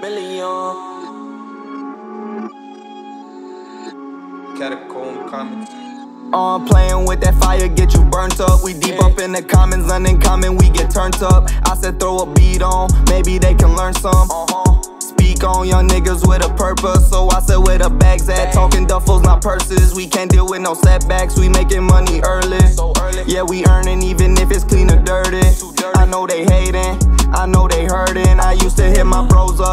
Million. Catacomb Commons. On uh, playing with that fire, get you burnt up. We deep up in the commons, uncommon, we get turned up. I said throw a beat on, maybe they can learn some. Uh-huh. Speak on young niggas with a purpose, so I said where the bags at. Talking duffels, not purses. We can't deal with no setbacks. We making money early. Yeah, we earning even if it's clean or dirty. I know they hating, I know they hurting. I used to hit my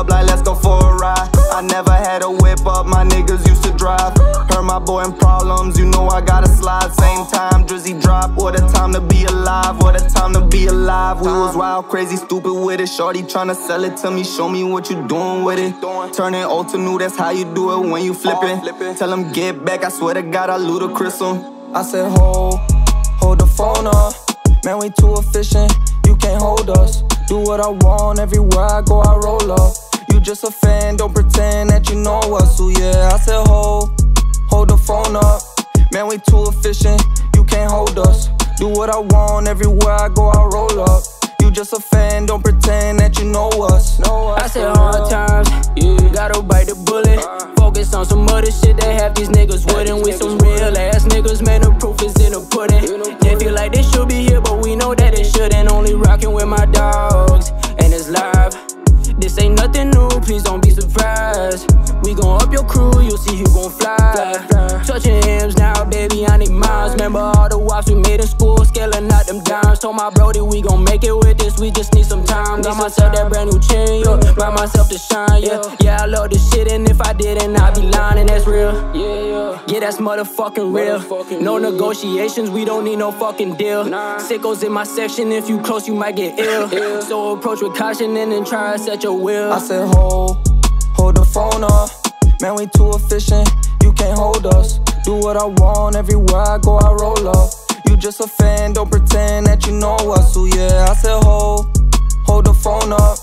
up like let's go for a ride. I never had a whip up, my niggas used to drive. Heard my boy in problems, you know I gotta slide. Same time, Drizzy drop. What a time to be alive, what a time to be alive. We was wild, crazy, stupid with it. Shorty tryna sell it to me, show me what you doing with it. Turning old to new, that's how you do it when you flipping. Tell them get back, I swear to God, I ludicrous them. I said, hold, hold the phone up. Man, we too efficient, you can't hold us. Do what I want, everywhere I go, I roll up. You just a fan, don't pretend that you know us. So yeah, I said, hold, hold the phone up. Man, we too efficient, you can't hold us. Do what I want, everywhere I go, I roll up. You just a fan, don't pretend that you know us. Know us I said hard times, yeah. gotta bite the bullet. Uh. Focus on some other shit that half these niggas wouldn't. With some real ass niggas, man, the proof is in the pudding. Please don't be surprised. We gon' up your crew, you'll see who gon' fly. Touching hymns now, baby, I need miles. Remember all the walks we made in school, scaling out them dimes. Told my brody we gon' make it with this, we just need some time. Got myself that brand new chain, yo. Buy myself to shine, yeah. Yeah, I love this shit, and if I didn't, I'd be lying, and that's real. Yeah, yeah. Yeah, that's motherfucking real. No negotiations, we don't need no fucking deal. Sickos in my section, if you close, you might get ill. So approach with caution and then try to set your will. I said, hold, hold the phone up. Man, we too efficient, you can't hold us. Do what I want, everywhere I go, I roll up. You just a fan, don't pretend that you know us. So yeah, I said, hold, hold the phone up.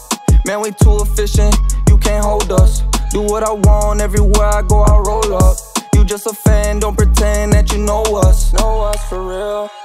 Man, we too efficient, you can't hold us. Do what I want, everywhere I go, I roll up. You just a fan, don't pretend that you know us. Know us for real.